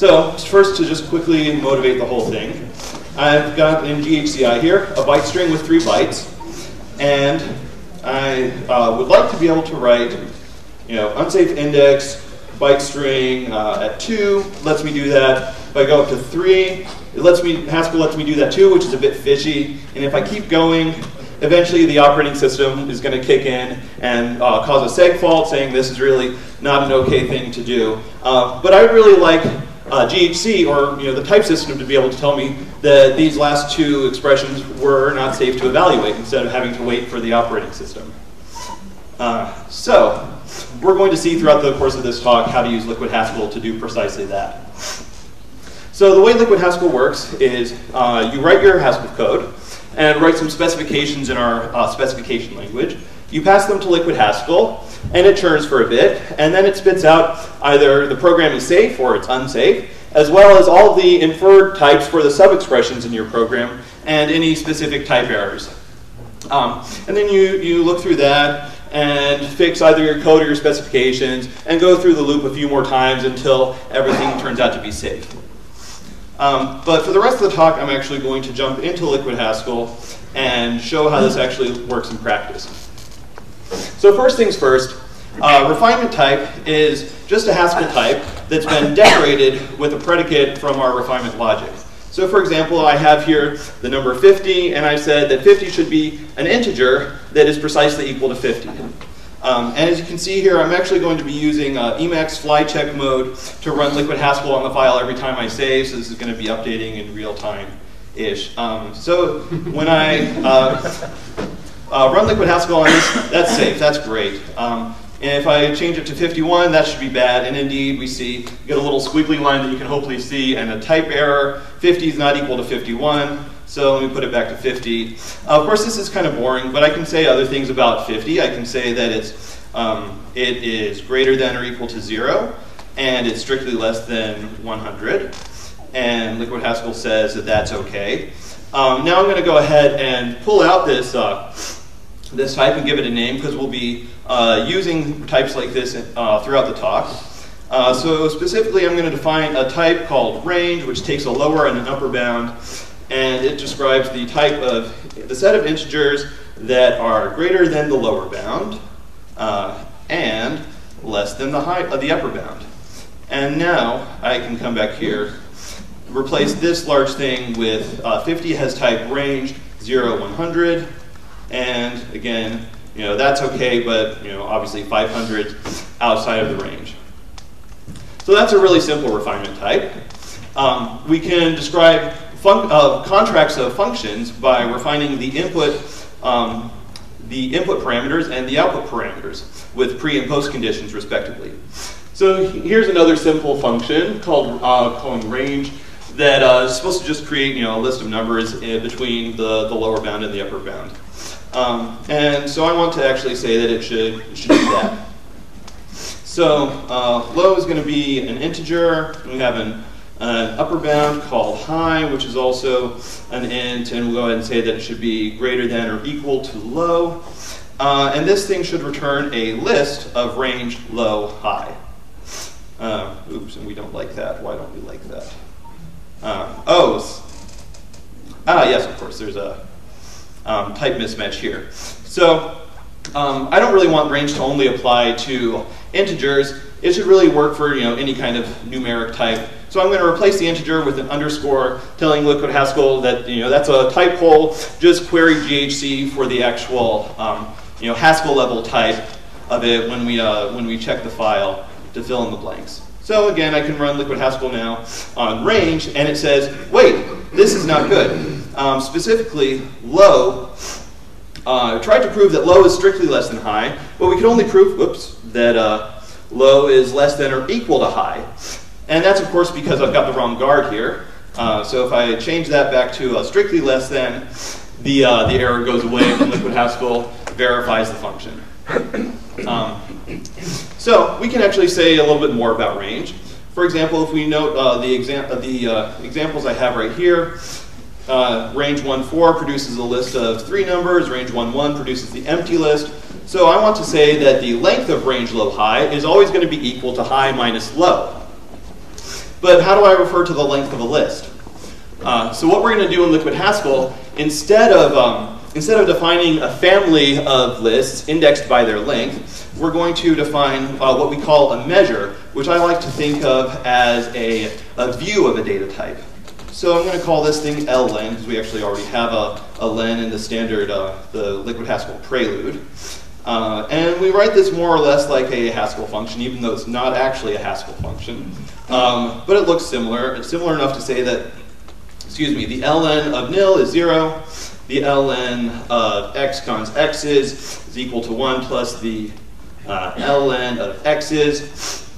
So first to just quickly motivate the whole thing, I've got in GHCI here a byte string with three bytes, and I uh, would like to be able to write, you know, unsafe index, byte string uh, at two, lets me do that. If I go up to three, it lets me, Haskell lets me do that too, which is a bit fishy. And if I keep going, eventually the operating system is going to kick in and uh, cause a seg fault saying this is really not an okay thing to do. Uh, but I really like uh, GHC or you know the type system to be able to tell me that these last two expressions were not safe to evaluate instead of having to wait for the operating system. Uh, so we're going to see throughout the course of this talk how to use Liquid Haskell to do precisely that. So the way Liquid Haskell works is uh, you write your Haskell code and write some specifications in our uh, specification language. You pass them to Liquid Haskell, and it churns for a bit, and then it spits out either the program is safe or it's unsafe, as well as all the inferred types for the sub-expressions in your program and any specific type errors. Um, and then you, you look through that and fix either your code or your specifications and go through the loop a few more times until everything turns out to be safe. Um, but for the rest of the talk, I'm actually going to jump into Liquid Haskell and show how this actually works in practice. So first things first, uh, refinement type is just a Haskell type that's been decorated with a predicate from our refinement logic. So for example, I have here the number 50, and I said that 50 should be an integer that is precisely equal to 50. Um, and as you can see here, I'm actually going to be using uh, Emacs fly check mode to run liquid Haskell on the file every time I save, so this is going to be updating in real time-ish. Um, so when I uh, uh, run liquid Haskell on this, that's safe, that's great. Um, and if I change it to 51, that should be bad. And indeed, we see, get a little squiggly line that you can hopefully see, and a type error. 50 is not equal to 51. So let me put it back to 50. Uh, of course, this is kind of boring, but I can say other things about 50. I can say that it's, um, it is greater than or equal to 0, and it's strictly less than 100. And Liquid Haskell says that that's okay. Um, now I'm going to go ahead and pull out this uh, this type and give it a name because we'll be uh, using types like this uh, throughout the talk. Uh, so specifically, I'm going to define a type called range, which takes a lower and an upper bound, and it describes the type of the set of integers that are greater than the lower bound uh, and less than the high, uh, the upper bound. And now I can come back here, replace this large thing with uh, 50 has type range 0, 100, and again, you know, that's okay, but you know, obviously 500 outside of the range. So that's a really simple refinement type. Um, we can describe uh, contracts of functions by refining the input, um, the input parameters and the output parameters with pre and post conditions respectively. So here's another simple function called uh, calling range that uh, is supposed to just create you know, a list of numbers between the, the lower bound and the upper bound. Um, and so I want to actually say that it should, it should do that. So uh, low is going to be an integer. We have an, an, upper bound called high, which is also an int, and we'll go ahead and say that it should be greater than or equal to low. Uh, and this thing should return a list of range low, high. Uh, oops, and we don't like that. Why don't we like that? Uh, O's. Ah, yes, of course, there's a um, type mismatch here. So um, I don't really want range to only apply to integers. It should really work for you know any kind of numeric type. So I'm going to replace the integer with an underscore, telling Liquid Haskell that you know that's a type hole. Just query GHC for the actual um, you know Haskell level type of it when we uh, when we check the file to fill in the blanks. So again, I can run Liquid Haskell now on range, and it says, wait, this is not good um, specifically low, uh, tried to prove that low is strictly less than high, but we could only prove, whoops, that uh, low is less than or equal to high. And that's of course because I've got the wrong guard here. Uh, so if I change that back to strictly less than, the, uh, the error goes away and Liquid Haskell verifies the function. Um, so we can actually say a little bit more about range. For example, if we note uh, the, exam uh, the uh, examples I have right here, uh, range 1.4 produces a list of three numbers. Range 1, 1 produces the empty list. So I want to say that the length of range low high is always going to be equal to high minus low. But how do I refer to the length of a list? Uh, so what we're going to do in Liquid Haskell, instead of, um, instead of defining a family of lists indexed by their length, we're going to define uh, what we call a measure, which I like to think of as a, a view of a data type. So I'm going to call this thing len, because we actually already have a, a len in the standard, uh, the Liquid Haskell prelude. Uh, and we write this more or less like a Haskell function, even though it's not actually a Haskell function. Um, but it looks similar. It's similar enough to say that, excuse me, the len of nil is 0, the len of x cons x's is equal to 1 plus the uh, len of x's.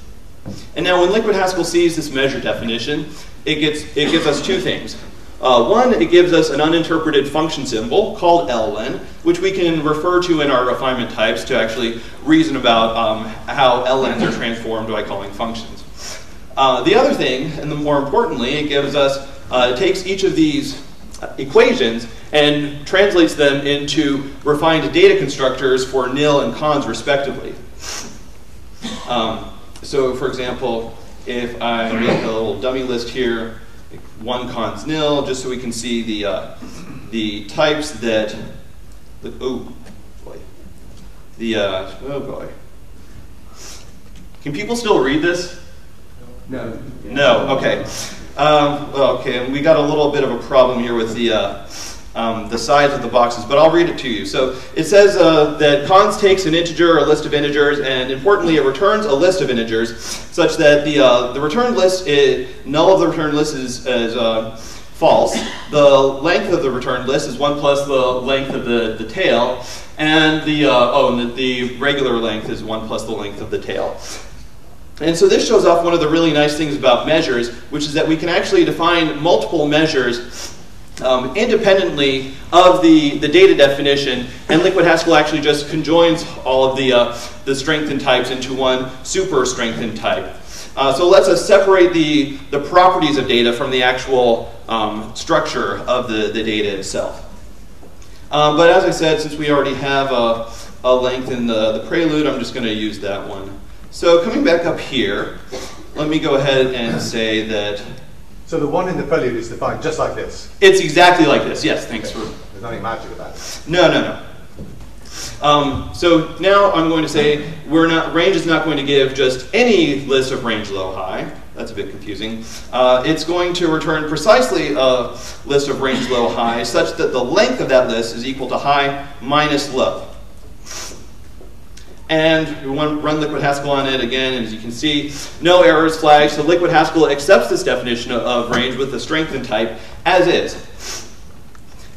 And now when Liquid Haskell sees this measure definition, it, gets, it gives us two things. Uh, one, it gives us an uninterpreted function symbol called len, which we can refer to in our refinement types to actually reason about um, how lns are transformed by calling functions. Uh, the other thing, and the more importantly, it gives us, uh, it takes each of these equations and translates them into refined data constructors for nil and cons respectively. Um, so for example, if I make a little dummy list here, one cons nil, just so we can see the, uh, the types that, the, oh boy, the, uh, oh boy. Can people still read this? No. No, okay. Um, well, okay, we got a little bit of a problem here with the, uh, um, the size of the boxes, but I'll read it to you. So it says uh, that cons takes an integer or a list of integers, and importantly, it returns a list of integers, such that the, uh, the returned list, is, null of the returned list is, is uh, false. The length of the returned list is 1 plus the length of the, the tail, and the, uh, oh, and the, the regular length is 1 plus the length of the tail. And so this shows off one of the really nice things about measures, which is that we can actually define multiple measures um, independently of the, the data definition, and Liquid Haskell actually just conjoins all of the, uh, the strengthened types into one super strengthened type. Uh, so let's us separate the, the properties of data from the actual um, structure of the, the data itself. Um, but as I said, since we already have a, a length in the, the prelude, I'm just going to use that one. So coming back up here, let me go ahead and say that so the one in the prelude is defined just like this? It's exactly like this, yes, thanks okay. for... There's nothing magic about it? No, no, no. Um, so now I'm going to say we're not, range is not going to give just any list of range low high. That's a bit confusing. Uh, it's going to return precisely a list of range low high such that the length of that list is equal to high minus low and we run Liquid Haskell on it again, and as you can see, no errors flagged. So Liquid Haskell accepts this definition of range with the strengthened type as is.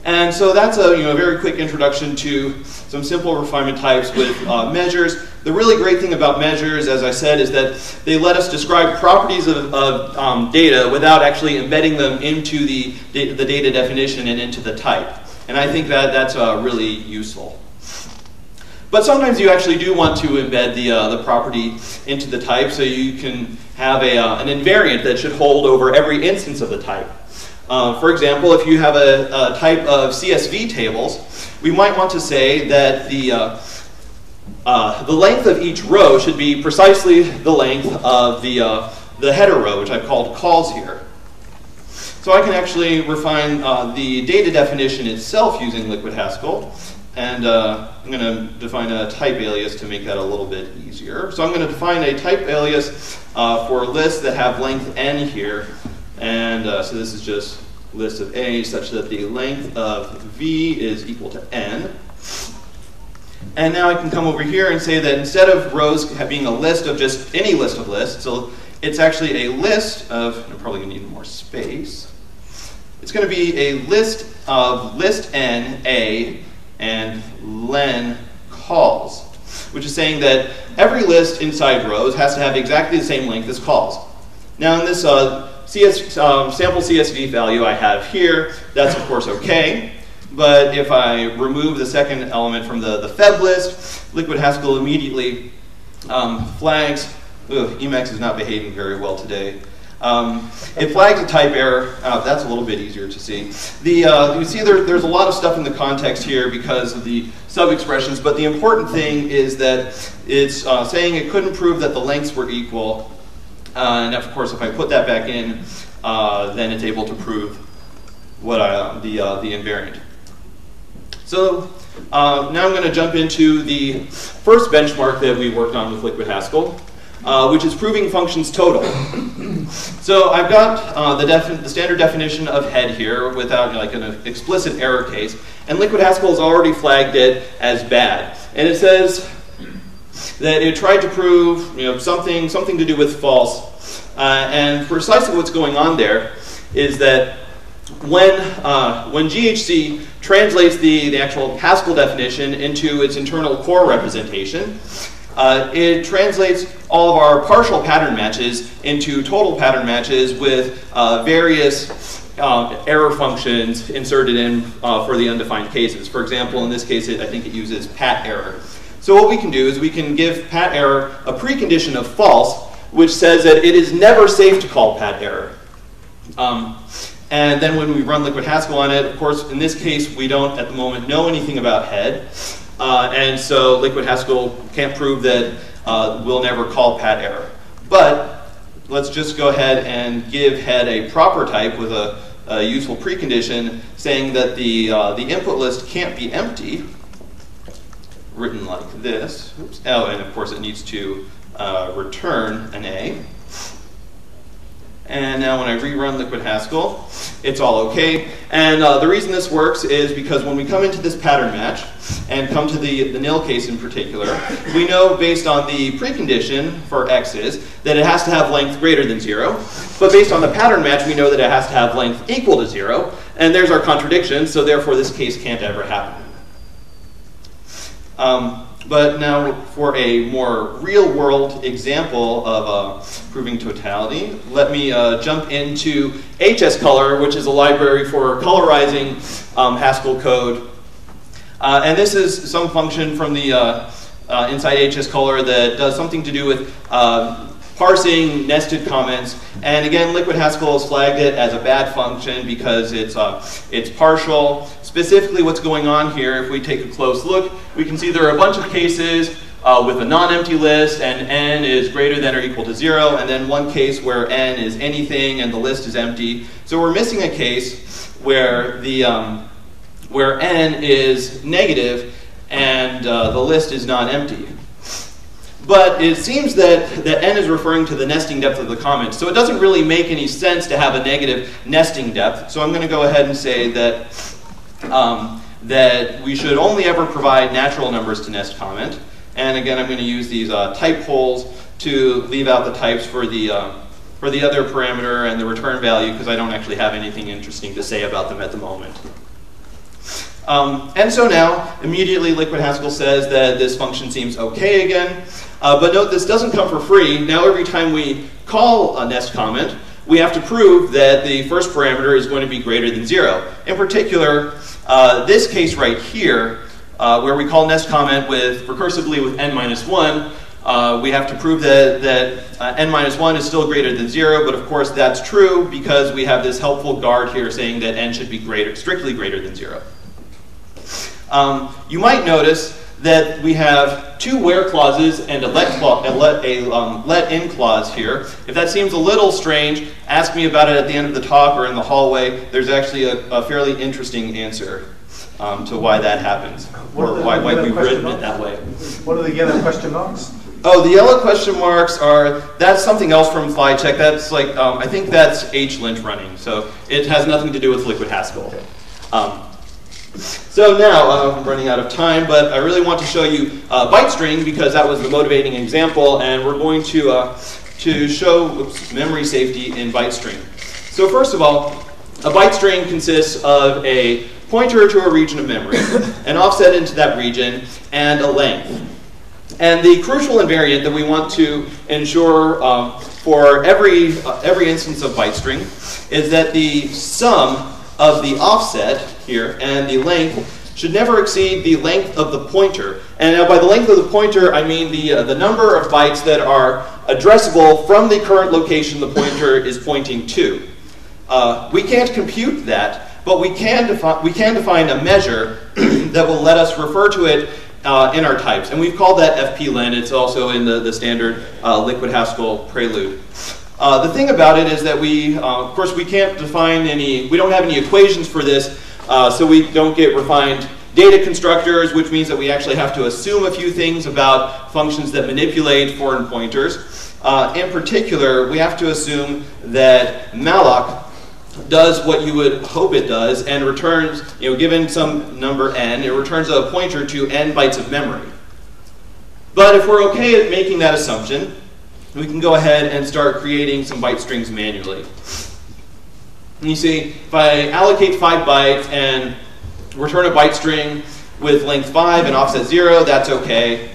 And so that's a, you know, a very quick introduction to some simple refinement types with uh, measures. The really great thing about measures, as I said, is that they let us describe properties of, of um, data without actually embedding them into the, the data definition and into the type. And I think that that's uh, really useful. But sometimes you actually do want to embed the, uh, the property into the type so you can have a, uh, an invariant that should hold over every instance of the type. Uh, for example, if you have a, a, type of CSV tables, we might want to say that the, uh, uh, the length of each row should be precisely the length of the, uh, the header row, which I've called calls here. So I can actually refine the data definition itself using Liquid Haskell. And uh, I'm going to define a type alias to make that a little bit easier. So I'm going to define a type alias uh, for lists that have length n here. And uh, so this is just list of A such that the length of V is equal to n. And now I can come over here and say that instead of rows being a list of just any list of lists, so it's actually a list of, I'm probably going to need more space. It's going to be a list of list n, A, and len calls, which is saying that every list inside rows has to have exactly the same length as calls. Now in this uh, CS, um, sample CSV value I have here, that's of course okay. But if I remove the second element from the, the feb list, Liquid Haskell immediately um, flags, ugh, Emacs is not behaving very well today. Um, it flags a type error. Uh, that's a little bit easier to see. The, uh, you see there, there's a lot of stuff in the context here because of the sub-expressions, but the important thing is that it's uh, saying it couldn't prove that the lengths were equal. Uh, and of course, if I put that back in, uh, then it's able to prove what I, the, uh, the invariant. So now I'm going to jump into the first benchmark that we worked on with Liquid Haskell, which is proving functions total. So I've got uh, the, the, standard definition of head here without like an explicit error case, and Liquid Haskell has already flagged it as bad. And it says that it tried to prove you know, something, something to do with false. Uh, and precisely what's going on there is that when, uh, when GHC translates the, the actual Haskell definition into its internal core representation, uh, it translates all of our partial pattern matches into total pattern matches with uh, various uh, error functions inserted in uh, for the undefined cases. For example, in this case, it, I think it uses pat error. So what we can do is we can give pat error a precondition of false, which says that it is never safe to call pat error. Um, and then when we run liquid Haskell on it, of course, in this case, we don't at the moment know anything about head. Uh, and so liquid Haskell can't prove that uh, we'll never call pat error. But let's just go ahead and give head a proper type with a, a useful precondition saying that the, uh, the input list can't be empty, written like this. Oops. Oh, and of course it needs to uh, return an A. And now when I rerun Liquid Haskell, it's all okay. And uh, the reason this works is because when we come into this pattern match, and come to the, the nil case in particular, we know based on the precondition for x's that it has to have length greater than zero. But based on the pattern match, we know that it has to have length equal to zero. And there's our contradiction, so therefore this case can't ever happen. Um, but now for a more real-world example of uh, proving totality, let me uh, jump into HsColour, which is a library for colorizing um, Haskell code. Uh, and this is some function from the uh, uh, inside HsColour that does something to do with um, parsing nested comments. And again, Liquid Haskell has flagged it as a bad function because it's, uh, it's partial. Specifically what's going on here, if we take a close look, we can see there are a bunch of cases uh, with a non-empty list and n is greater than or equal to zero, and then one case where n is anything and the list is empty. So we're missing a case where, the, um, where n is negative and uh, the list is non-empty. But it seems that, that n is referring to the nesting depth of the comment. So it doesn't really make any sense to have a negative nesting depth. So I'm going to go ahead and say that, um, that we should only ever provide natural numbers to nest comment. And again, I'm going to use these uh, type holes to leave out the types for the, uh, for the other parameter and the return value because I don't actually have anything interesting to say about them at the moment. Um, and so now, immediately Liquid Haskell says that this function seems okay again. Uh, but note this doesn't come for free. Now every time we call a nest comment, we have to prove that the first parameter is going to be greater than zero. In particular, uh, this case right here, uh, where we call nest comment with recursively with n minus 1, uh, we have to prove that, that uh, n minus 1 is still greater than 0, but of course that's true because we have this helpful guard here saying that n should be greater, strictly greater than 0. Um, you might notice that we have two where clauses and a let, a let, a, um, let in clause here. If that seems a little strange, ask me about it at the end of the talk or in the hallway. There's actually a, a fairly interesting answer um, to why that happens, What or the- why, why we've written it that way. What are the yellow question marks? Oh, the yellow question marks are, that's something else from FlyCheck. That's like, um, I think that's HLint running. So it has nothing to do with Liquid Haskell. Um, so now, uh, I'm running out of time, but I really want to show you uh, byte string because that was the motivating example, and we're going to, uh, to show oops, memory safety in byte string. So first of all, a byte string consists of a pointer to a region of memory, an offset into that region, and a length. And the crucial invariant that we want to ensure um, for every, uh, every instance of byte string is that the sum of the offset here and the length should never exceed the length of the pointer. And now by the length of the pointer, I mean the, uh, the number of bytes that are addressable from the current location the pointer is pointing to. Uh, we can't compute that, but we can, defi we can define a measure that will let us refer to it uh, in our types. And we've called that fplen. It's also in the, the standard uh, liquid Haskell prelude. Uh, the thing about it is that we, uh, of course, we can't define any, we don't have any equations for this, uh, so we don't get refined data constructors, which means that we actually have to assume a few things about functions that manipulate foreign pointers. Uh, in particular, we have to assume that malloc does what you would hope it does and returns, you know, given some number n, it returns a pointer to n bytes of memory. But if we're okay at making that assumption, we can go ahead and start creating some byte strings manually. And you see, if I allocate five bytes and return a byte string with length 5 and offset 0, that's okay.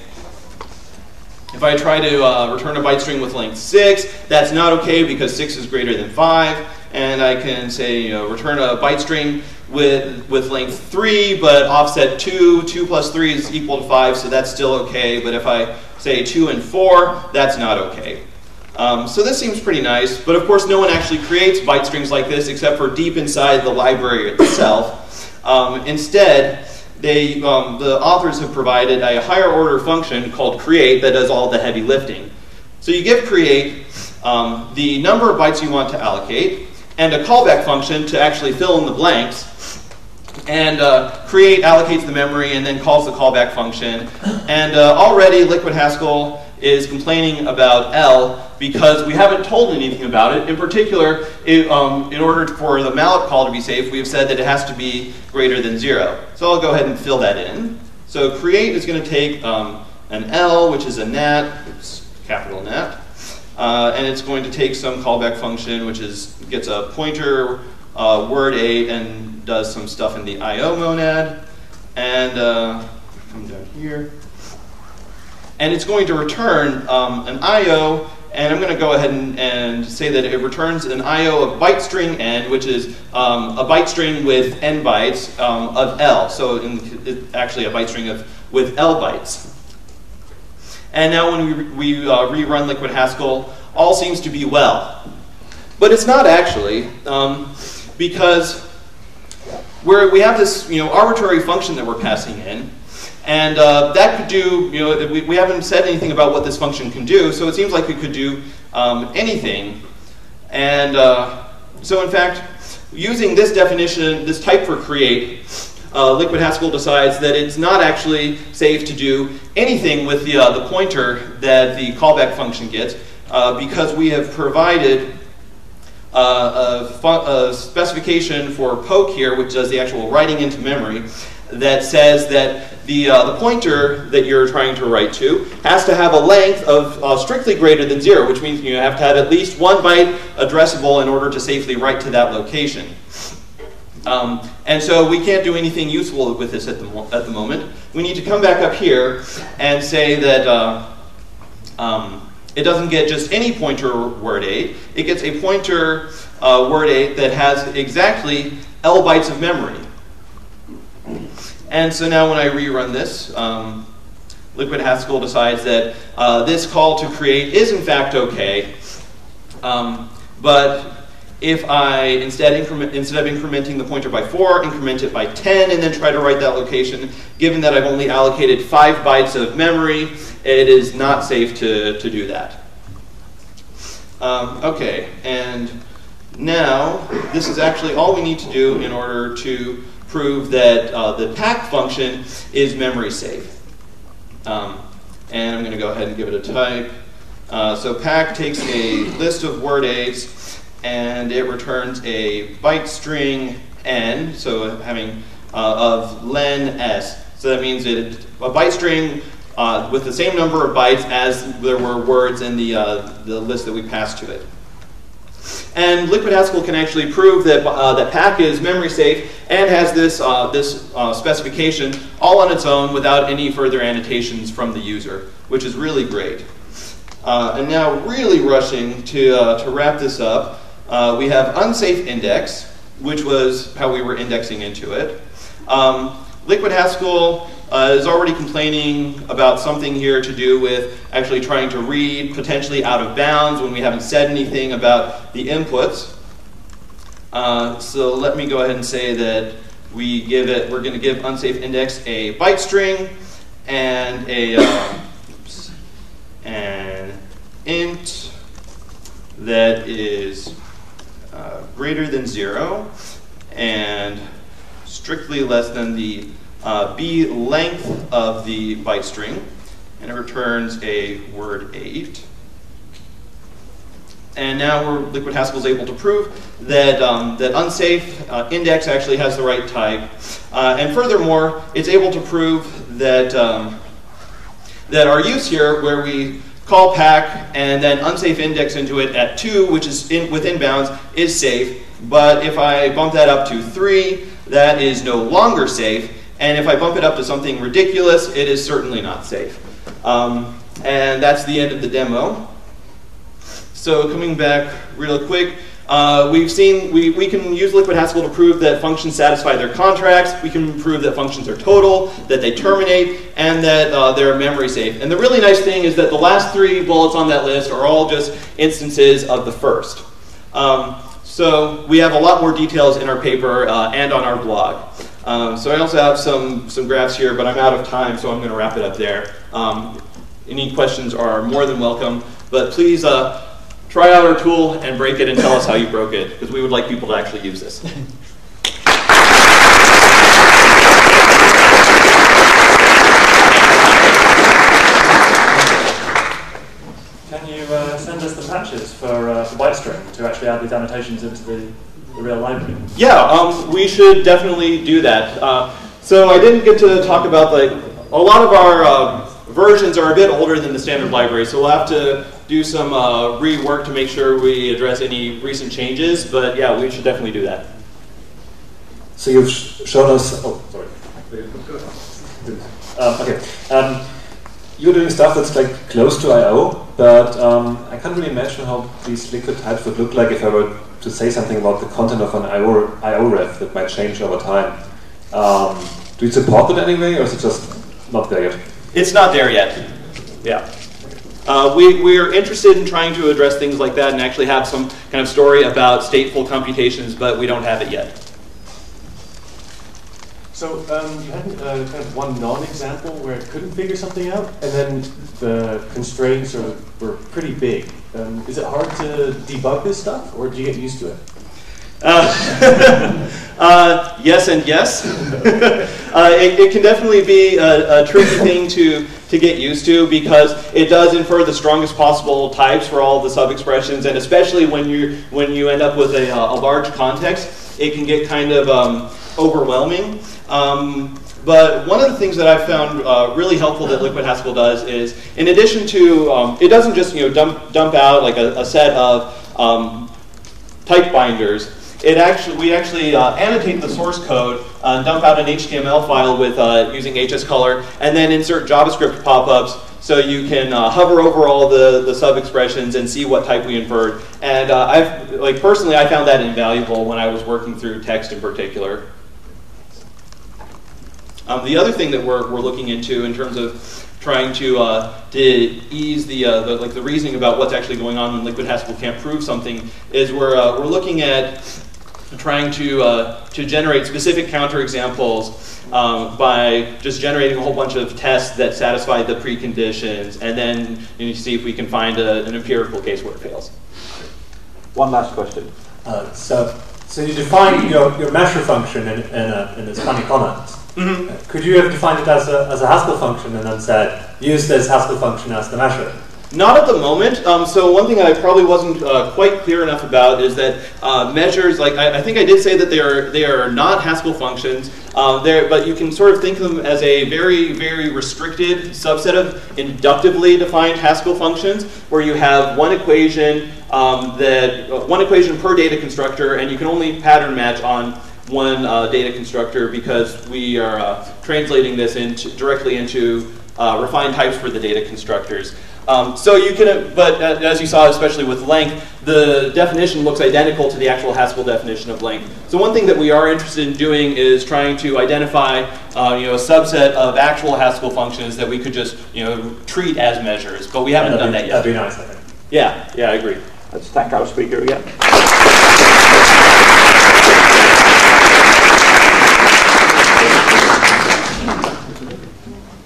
If I try to uh, return a byte string with length 6, that's not okay because 6 is greater than 5. And I can say, you know, return a byte string with, with length 3, but offset 2. 2 plus 3 is equal to 5, so that's still okay. But if I say 2 and 4, that's not okay. Um, so this seems pretty nice, but of course no one actually creates byte strings like this except for deep inside the library itself. Um, instead, they, um, the authors have provided a higher order function called create that does all the heavy lifting. So you give create um, the number of bytes you want to allocate and a callback function to actually fill in the blanks. And uh, create allocates the memory and then calls the callback function. And uh, already Liquid Haskell is complaining about L because we haven't told anything about it. In particular, it, um, in order for the malloc call to be safe, we have said that it has to be greater than zero. So I'll go ahead and fill that in. So create is going to take um, an L, which is a nat, oops, capital nat, uh, and it's going to take some callback function, which is gets a pointer uh, word 8 and does some stuff in the IO monad. And uh, come down here. And it's going to return um, an IO and I'm going to go ahead and, and, say that it returns an IO of byte string n, which is um, a byte string with n bytes um, of L. So in, actually a byte string of, with L bytes. And now when we, we uh, rerun Liquid Haskell, all seems to be well. But it's not actually, um, because we we have this you know, arbitrary function that we're passing in, and uh, that could do, you know, we, we haven't said anything about what this function can do, so it seems like it could do um, anything. And uh, so in fact, using this definition, this type for create, uh, Liquid Haskell decides that it's not actually safe to do anything with the, uh, the pointer that the callback function gets uh, because we have provided uh, a, a, specification for poke here, which does the actual writing into memory, that says that the, uh, the pointer that you're trying to write to has to have a length of uh, strictly greater than zero, which means you have to have at least one byte addressable in order to safely write to that location. Um, and so we can't do anything useful with this at the, at the moment. We need to come back up here and say that uh, um, it doesn't get just any pointer word 8. It gets a pointer uh, word 8 that has exactly L bytes of memory. And so now when I rerun this, um, Liquid Haskell decides that uh, this call to create is in fact okay. Um, but if I instead, increment, instead of incrementing the pointer by 4, increment it by 10 and then try to write that location, given that I've only allocated 5 bytes of memory, it is not safe to, to do that. Um, okay, and now this is actually all we need to do in order to prove that uh, the pack function is memory safe. Um, and I'm going to go ahead and give it a type. Uh, so pack takes a list of word 8s and it returns a byte string n, so having uh, of len s. So that means it, a byte string uh, with the same number of bytes as there were words in the, uh, the list that we passed to it. And Liquid Haskell can actually prove that, uh, that pack is memory safe and has this, uh, this uh, specification all on its own without any further annotations from the user, which is really great. Uh, and now really rushing to, uh, to wrap this up, uh, we have unsafe index, which was how we were indexing into it. Um, Liquid Haskell uh, is already complaining about something here to do with actually trying to read potentially out of bounds when we haven't said anything about the inputs. Uh, so let me go ahead and say that we give it, we're going to give unsafe index a byte string and a, uh, oops, an int that is uh, greater than zero and strictly less than the uh, b length of the byte string, and it returns a word 8. And now Liquid Haskell is able to prove that, um, that unsafe uh, index actually has the right type. Uh, and furthermore, it's able to prove that, um, that our use here, where we call pack and then unsafe index into it at 2, which is in, within bounds, is safe. But if I bump that up to 3, that is no longer safe. And if I bump it up to something ridiculous, it is certainly not safe. Um, and that's the end of the demo. So coming back real quick, uh, we've seen we, we can use Liquid Haskell to prove that functions satisfy their contracts. We can prove that functions are total, that they terminate, and that uh, they're memory safe. And the really nice thing is that the last three bullets on that list are all just instances of the first. Um, so we have a lot more details in our paper uh, and on our blog. Um, so I also have some, some graphs here, but I'm out of time, so I'm going to wrap it up there. Um, any questions are more than welcome, but please uh, try out our tool and break it and tell us how you broke it, because we would like people to actually use this. Can you uh, send us the patches for, for ByteString to actually add these annotations into the, the real library? Yeah, um, we should definitely do that. Uh, so I didn't get to talk about like a lot of our uh, versions are a bit older than the standard library, so we'll have to do some uh, rework to make sure we address any recent changes. But yeah, we should definitely do that. So you've shown us. Oh, sorry. Um, okay. Um, you're doing stuff that's like close to I/O, but um, I can't really imagine how these liquid types would look like if I were to say something about the content of an I/O, IO ref that might change over time. Um, do you support that anyway, or is it just not there yet? It's not there yet. Yeah. Uh, we, we're interested in trying to address things like that and actually have some kind of story about stateful computations, but we don't have it yet. So um, you had uh, kind of one non-example where it couldn't figure something out, and then the constraints are, were pretty big. Um, is it hard to debug this stuff, or do you get used to it? Uh, uh, yes and yes. uh, it, it, can definitely be a, a, tricky thing to, to get used to because it does infer the strongest possible types for all the sub-expressions, and especially when you when you end up with a, a large context, it can get kind of um, overwhelming. Um, but one of the things that I've found uh, really helpful that Liquid Haskell does is, in addition to, um, it doesn't just you know dump dump out like a, a set of um, type binders. It actually we actually uh, annotate the source code uh, dump out an HTML file with uh, using hscolour, and then insert JavaScript pop-ups so you can uh, hover over all the, the sub expressions and see what type we inferred. And uh, I've like personally, I found that invaluable when I was working through text in particular. Um, the other thing that we're, we're looking into in terms of trying to, uh, to ease the, uh, the, like the reasoning about what's actually going on when Liquid Haskell can't prove something is we're, uh, we're looking at trying to, uh, to generate specific counterexamples um, by just generating a whole bunch of tests that satisfy the preconditions and then you know, see if we can find a, an empirical case where it fails. One last question. Uh, so, so you define your, your measure function in, in, a, in this funny comment. Mm-hmm. Could you have defined it as a, as a Haskell function and then said, use this Haskell function as the measure? Not at the moment. Um, so one thing I probably wasn't uh, quite clear enough about is that uh, measures, like I, I, think I did say that they are they are not Haskell functions. Um, but you can sort of think of them as a very very restricted subset of inductively defined Haskell functions, where you have one equation um, that uh, one equation per data constructor, and you can only pattern match on one uh, data constructor because we are uh, translating this into, directly into uh, refined types for the data constructors. Um, so you can, but as you saw, especially with length, the definition looks identical to the actual Haskell definition of length. So one thing that we are interested in doing is trying to identify, uh, you know, a subset of actual Haskell functions that we could just, you know, treat as measures. But we haven't done be, that yet. That'd be nice, I think. Yeah, yeah, I agree. Let's thank our speaker again.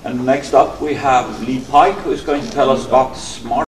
And next up we have Lee Pike, who is going to tell us about smart